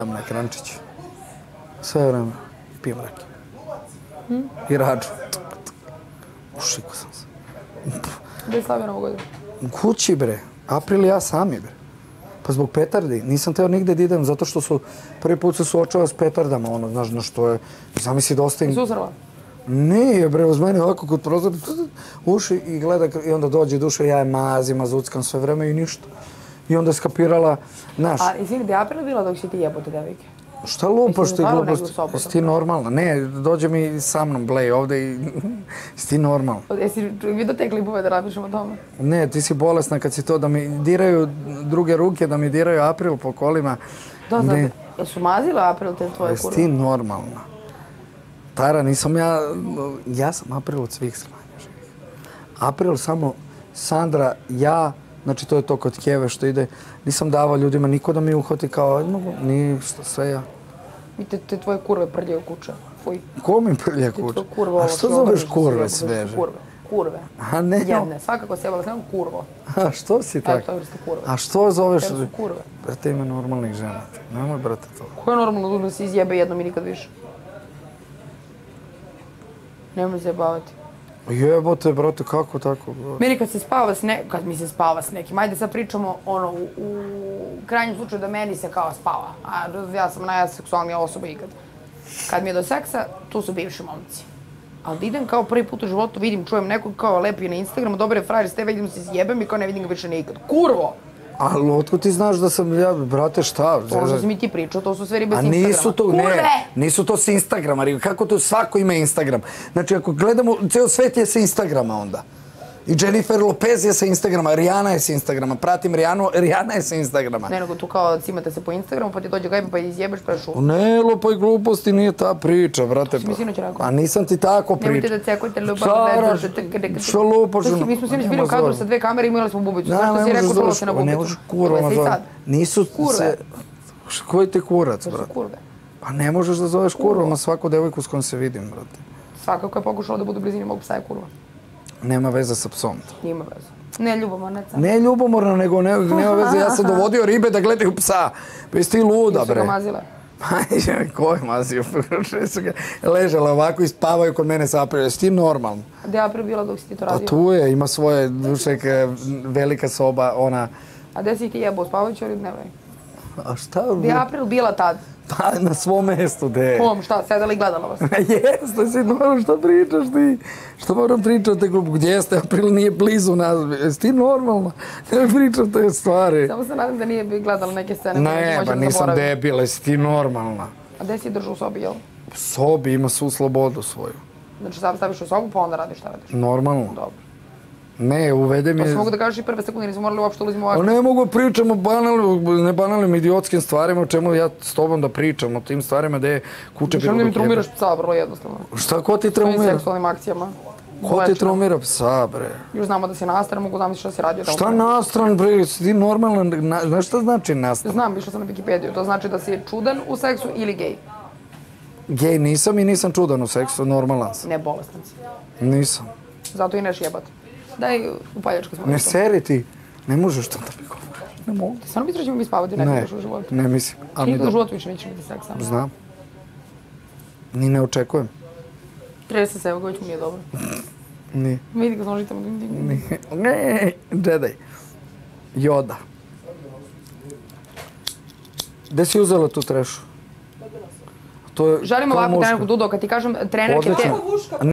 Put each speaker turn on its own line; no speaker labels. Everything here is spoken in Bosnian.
Idem na ekrančić. Sve vreme pijem rakiju. I rađu. Ušiko sam se.
Gdje je slavio novu godinu?
U kući bre. April i ja sami bre. Pa zbog petardi. Nisam teo nigde da idem zato što su prvi put se suočava s petardama. Ono, znaš, na što je... Zamisli da ostavim...
Susrela?
Ne, bre, uz mene ovako kod prozora, uši i gleda i onda dođe duše, ja je mazim, mazuckam sve vreme i ništa. I onda je skapirala, znaš,
A, izvini, gdje je April bila dok si ti jebote devojke?
šta lupaš
Jesi
ti
zatvarao
glupost? Jesi ti normalna? Ne, dođe mi sa mnom, blej, ovde i... Jesi ti normalna?
Jesi vidio te klipove da napišemo o tome?
Ne, ti si bolesna kad si to da mi diraju druge ruke, da mi diraju april po kolima.
Da, znam.
Ne,
Jesu mazile April te tvoje
jesi
kurve?
ti normalna? Tara, nisam ja... Ja sam april od svih živih. April samo Sandra, ja, znači to je to kod Kjeve što ide, nisam davao ljudima niko da mi uhvati kao, "Aj, mogu, ništa, sve ja.
I te, te tvoje kurve prljaju kuća. Fuj.
Ko mi prlja
kurve
A što zoveš kurve sveže?
Kurve. Kurve.
A ne,
Jedne. Svakako se jebala sam kurvo.
a što si tako?
vrsta kurve.
A što zoveš?
Te su kurve.
Brate, ima normalnih žena. Nemoj, brate, to.
Ko je normalno da se izjebe jednom i nikad više? Nemoj se baviti.
Jebote, brate, kako tako?
Meni kad se spava s ne, kad mi se spava s nekim, ajde sad pričamo ono u, u krajnjem slučaju da meni se kao spava, a ja sam najseksualnija osoba ikad. Kad mi je do seksa, tu su bivši momci. Ali da idem kao prvi put u životu, vidim, čujem nekog kao lepi na Instagramu, dobro je frajer, s tebe idem se zjebem i kao ne vidim ga više nikad. Kurvo!
Ali otkud ti znaš da sam ja, brate, šta?
To što si mi ti pričao, to su sve ribe
A
s Instagrama.
nisu to,
Kurve!
ne, nisu to s Instagrama, kako to svako ima Instagram. Znači, ako gledamo, ceo svet je sa Instagrama onda. I Jennifer Lopez je sa Instagrama, Rihanna je sa Instagrama, pratim Rijanu, Rihanna je sa Instagrama.
Ne, nego tu kao cimate se po Instagramu, pa ti dođe gajba pa izjebeš pa šu.
Ne, lupaj gluposti, nije ta priča, brate.
si mi sinoć rekao?
A nisam ti tako priča.
Nemojte da cekujete ljubav,
Šta
ne
raš-
držite.
Šta lupaš?
Znači, mi smo sinoć bili u kadru sa dve kamere i imali smo bubicu.
Da,
Zašto
ne
si
možeš
rekao
zoveš,
se na
ne
bubicu?
možeš kurva
i
zove. Nisu se... Koji ti kurac,
To
brate?
kurve.
Pa ne možeš da zoveš kurvama svaku devojku s kojom se vidim, brate.
Svakako je pokušao da bude u blizini mog psa je kurva.
Nema veze sa psom.
Nima veze. Ne ljubomornica.
Ne ljubomorno, nego ne, nema veze. Ja sam dovodio ribe da gledaju psa. Pa jesi ti luda,
Su ga
bre.
mazile.
Ko je mazio? Ležala ovako i spavaju kod mene sa aprila. Jesi ti normalno?
Gde je April bila dok si ti to
Pa
radio?
tu je, ima svoje dušek, e, velika soba, ona...
A gde si ti jebao, spavajući ili dnevoj?
A šta?
Je April bila tad?
Pa na svom mestu, de.
Kom, šta, sedala i gledala vas?
Jeste si, normalno, šta pričaš ti? Što moram pričati grupu? Gdje jeste? April nije blizu nas. Jesi ti normalno? Ne pričam te stvari.
Samo se nadam da nije bi gledala neke scene.
Ne,
može
pa nisam
zaboravi.
debil, jesi ti normalna.
A gde si držao u sobi, jel?
U sobi ima svu slobodu svoju.
Znači sam staviš u sobu, pa onda radiš šta radiš.
Normalno.
Dobro.
Ne, uvede mi...
To se mogu da kažeš i prve sekunde, nismo morali uopšte ulazimo ovako.
Ne mogu pričam o banalnim, ne banalnim idiotskim stvarima, o čemu ja s tobom da pričam, o tim stvarima gde je kuće
Želim da mi
bilo
traumiraš psa, vrlo jednostavno.
Šta, ko ti
Svojim
traumira?
seksualnim akcijama.
Ko ti traumira psa, bre?
Još znamo da si nastran, mogu zamisliti šta si radio.
Šta nastran, bre? Si ti normalan? Na, znaš šta znači nastran?
Znam, išla sam na Wikipediju. To znači da si čudan u seksu ili gej.
Gej nisam i nisam čudan u seksu, normalan sam.
Ne bolestan si.
Nisam.
Zato i neš jebat. Daj upaljačka smo.
Ne seri ti. Ne možeš to da mi govoriš. Ne mogu.
Stvarno misliš da ćemo mi spavati
Ne,
još u životu?
ne mislim.
Ti
Ali
nikad u životu više nećeš biti seksa.
Znam. Ni ne očekujem.
30 se, evo već mu nije dobro.
Ni.
Vidi ga s nožicama.
Ni. Ne, Jedi. Joda. Gde si uzela tu trešu? To je,
Želim
to je
ovako trenerku Dudo, kad ti kažem trenerke te...
Odlično.